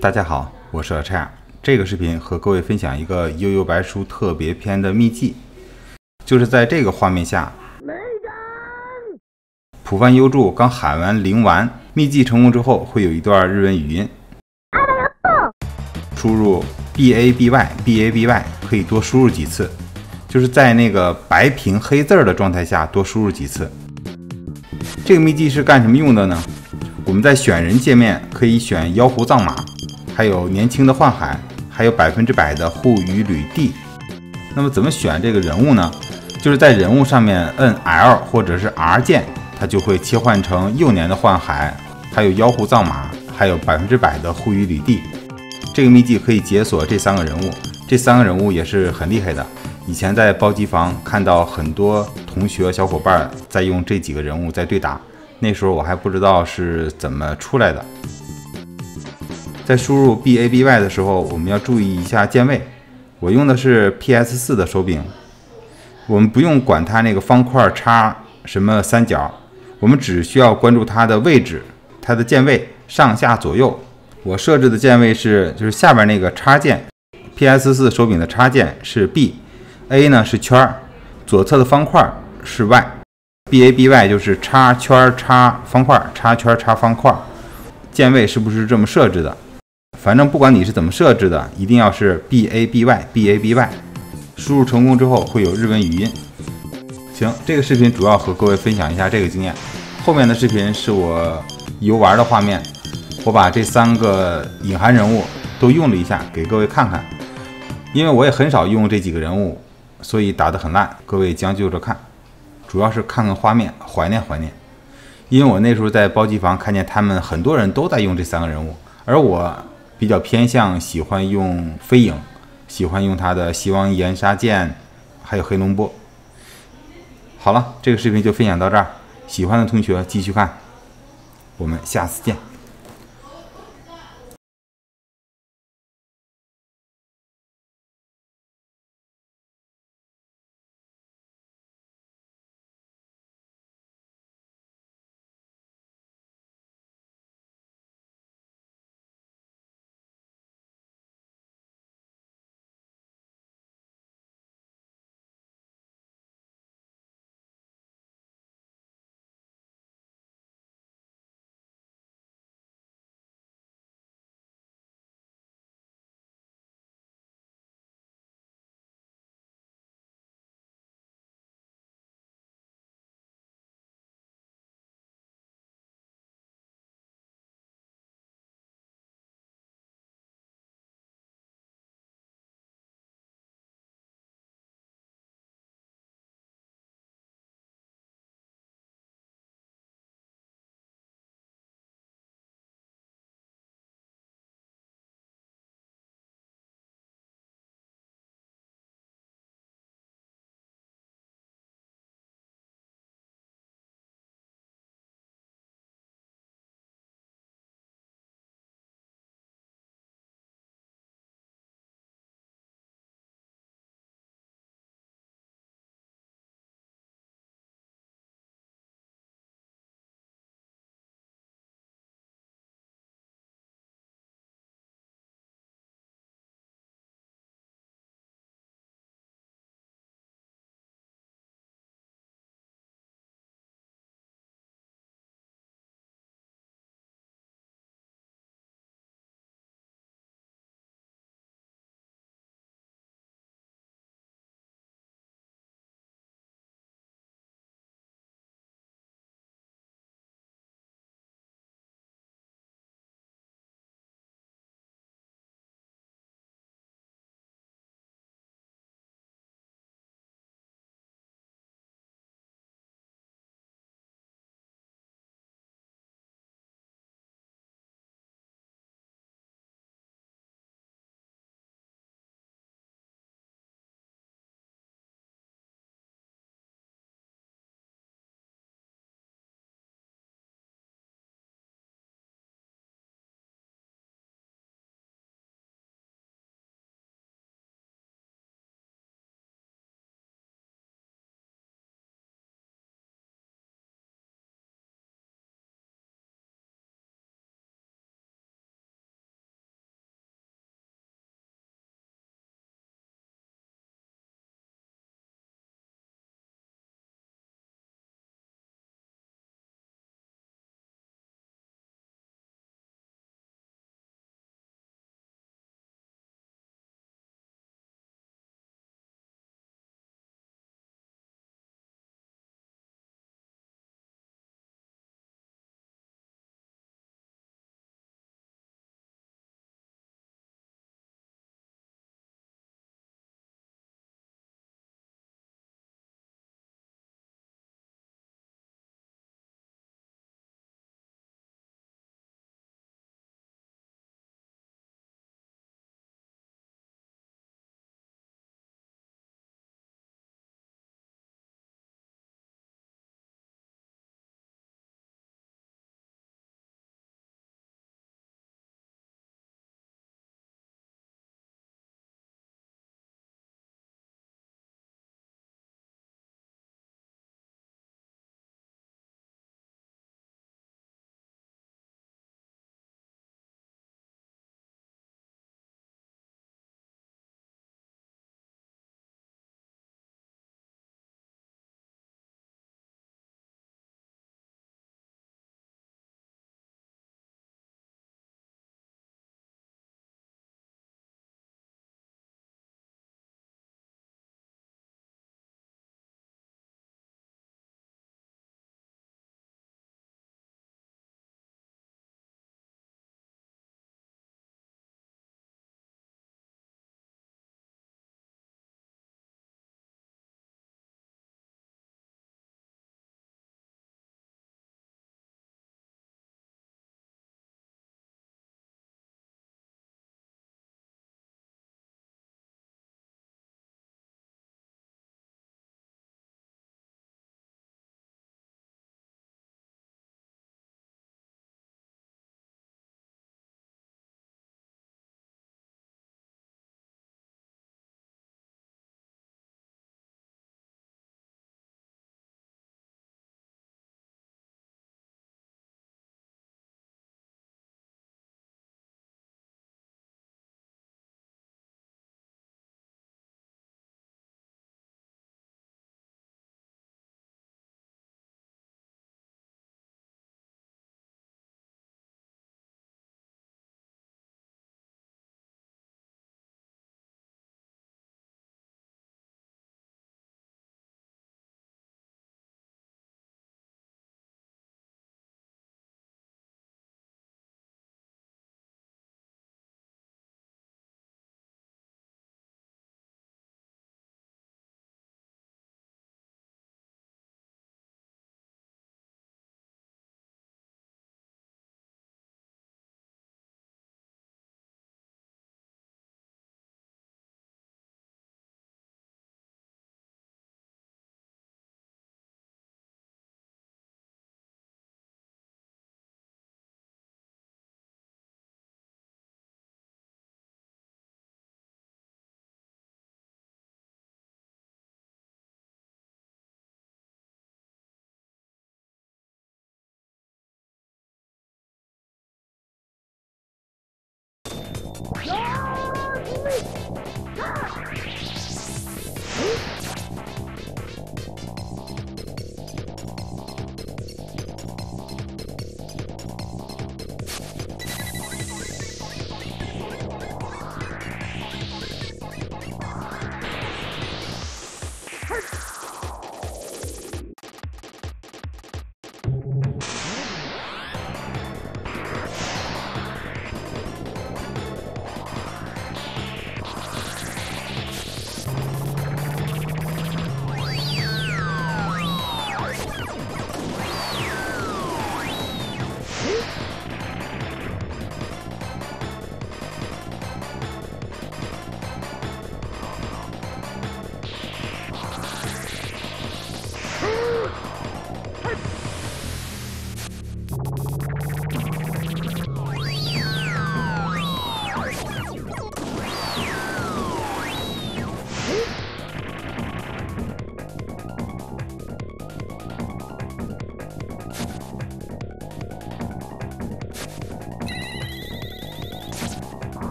大家好，我是老蔡。这个视频和各位分享一个悠悠白书特别篇的秘籍，就是在这个画面下，浦饭优助刚喊完灵丸，秘籍成功之后会有一段日文语音，输入 b a b y b a b y 可以多输入几次，就是在那个白屏黑字儿的状态下多输入几次。这个秘籍是干什么用的呢？我们在选人界面可以选妖狐藏马，还有年轻的幻海。还有百分之百的护羽履地，那么怎么选这个人物呢？就是在人物上面摁 L 或者是 R 键，它就会切换成幼年的幻海，还有妖狐藏马，还有百分之百的护羽履地。这个秘籍可以解锁这三个人物，这三个人物也是很厉害的。以前在包机房看到很多同学小伙伴在用这几个人物在对打，那时候我还不知道是怎么出来的。在输入 B A B Y 的时候，我们要注意一下键位。我用的是 P S 四的手柄，我们不用管它那个方块、叉、什么三角，我们只需要关注它的位置，它的键位上下左右。我设置的键位是，就是下边那个叉键，P S 四手柄的叉键是 B，A 呢是圈，左侧的方块是 Y，B A B Y 就是叉圈叉方块，叉圈叉方块。键位是不是这么设置的？反正不管你是怎么设置的，一定要是 B A B Y B A B Y。输入成功之后会有日文语音。行，这个视频主要和各位分享一下这个经验。后面的视频是我游玩的画面，我把这三个隐含人物都用了一下，给各位看看。因为我也很少用这几个人物，所以打得很烂，各位将就着看。主要是看看画面，怀念怀念。因为我那时候在包机房看见他们很多人都在用这三个人物，而我。比较偏向喜欢用飞影，喜欢用他的西王岩沙剑，还有黑龙波。好了，这个视频就分享到这儿，喜欢的同学继续看，我们下次见。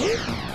Oh!